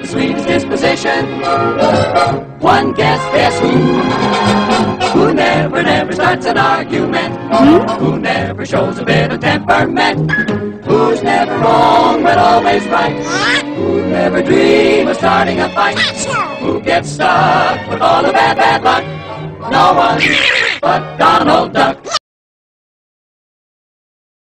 The sweetest disposition. One guess, guess who? Who never, never starts an argument. Who never shows a bit of temperament. Who's never wrong but always right. Who never dreams of starting a fight. Who gets stuck with all the bad, bad luck. No one but Donald Duck.